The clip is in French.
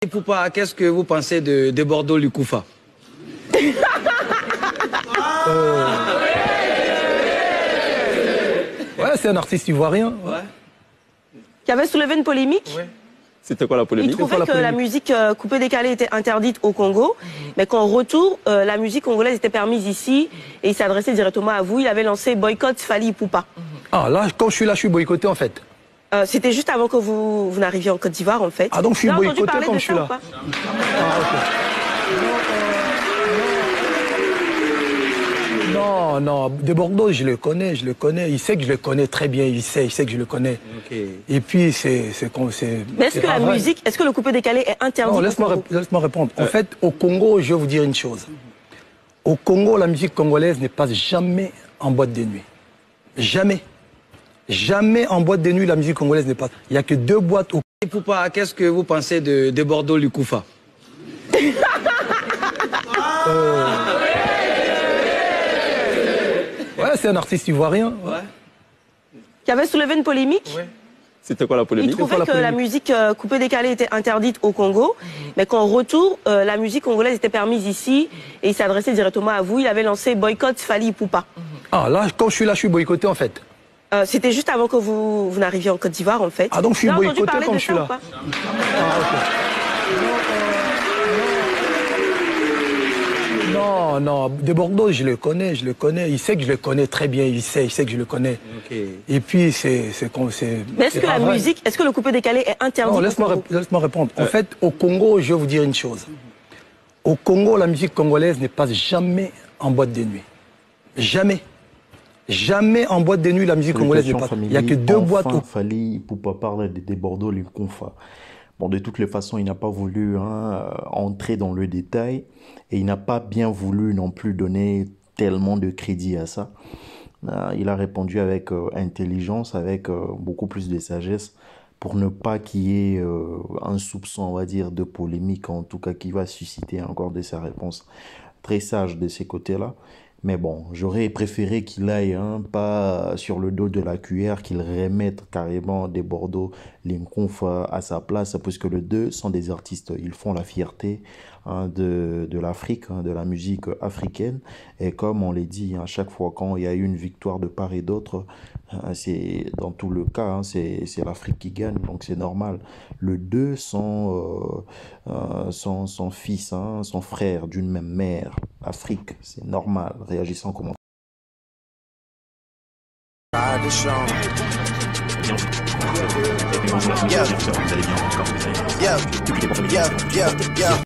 Et Poupa, qu'est-ce que vous pensez de, de Bordeaux Lucoufa Ouais, c'est un artiste ivoirien. qui avait soulevé une polémique? C'était quoi la Il polémique? trouvait quoi la que la musique euh, coupée décalée était interdite au Congo, mais qu'en retour, euh, la musique congolaise était permise ici et il s'adressait directement à vous. Il avait lancé boycott Fali Poupa. Ah, là, quand je suis là, je suis boycotté en fait. Euh, C'était juste avant que vous, vous n'arriviez en Côte d'Ivoire, en fait. Ah, donc je suis boycotté quand de je suis là. pas Non, non, de Bordeaux, je le connais, je le connais. Il sait que je le connais très bien, il sait, il sait que je le connais. Et puis, c'est. c'est con- c'est- Mais est-ce que la vrai. musique, est-ce que le coupé décalé est interdit Non, laisse-moi rép- laisse-moi répondre. En fait, au Congo, je vais vous dire une chose. Au Congo, la musique congolaise ne passe jamais en boîte de nuit. Jamais. Jamais en boîte de nuit, la musique congolaise ne passe. Il n'y a que deux boîtes au Et Poupa, qu'est-ce que vous pensez de, de Bordeaux Lucoufa Ouais, c'est un artiste ivoirien. qui avait soulevé une polémique. C'était quoi la Il polémique trouvait quoi la que la musique euh, coupée décalée était interdite au Congo, mais qu'en retour, euh, la musique congolaise était permise ici et il s'adressait directement à vous. Il avait lancé boycott Fali Poupa. Ah, là, quand je suis là, je suis boycotté en fait. Euh, C'était juste avant que vous, vous n'arriviez en Côte d'Ivoire, en fait. Ah, donc je suis boycotté de je suis là. pas Non, non, de Bordeaux, je le connais, je le connais. Il sait que je le connais très bien, il sait, il sait que je le connais. Et puis, c'est. c'est con- c'est- Mais est-ce que la vrai. musique, est-ce que le coupé décalé est interdit Non, laisse-moi rép- laisse-moi répondre. En fait, au Congo, je vais vous dire une chose. Au Congo, la musique congolaise ne passe jamais en boîte de nuit. Jamais. Jamais en boîte de nuit, la musique congolaise ne passe. Il n'y a que deux boîtes au Fali Poupa parle de, de Bordeaux, les Confa. Bon, de toutes les façons, il n'a pas voulu hein, euh, entrer dans le détail et il n'a pas bien voulu non plus donner tellement de crédit à ça. Euh, il a répondu avec euh, intelligence, avec euh, beaucoup plus de sagesse pour ne pas qu'il y ait euh, un soupçon, on va dire, de polémique, en tout cas qui va susciter encore de sa réponse. Très sage de ces côtés-là. Mais bon, j'aurais préféré qu'il aille hein, pas sur le dos de la cuillère, qu'il remette carrément des Bordeaux, Limconf à sa place, puisque les deux sont des artistes. Ils font la fierté hein, de, l'Afrique, hein, de la musique africaine. Et comme on l'a dit, à chaque fois quand il y a eu une victoire de part et d'autre, c'est dans tout le cas, c'est l'Afrique qui gagne, donc c'est normal. Les deux sont, euh, euh, son, son fils, son frère d'une même mère, Afrique, c'est normal. Réagissant comment Yeah. Yeah. Yeah. Yeah. Yeah.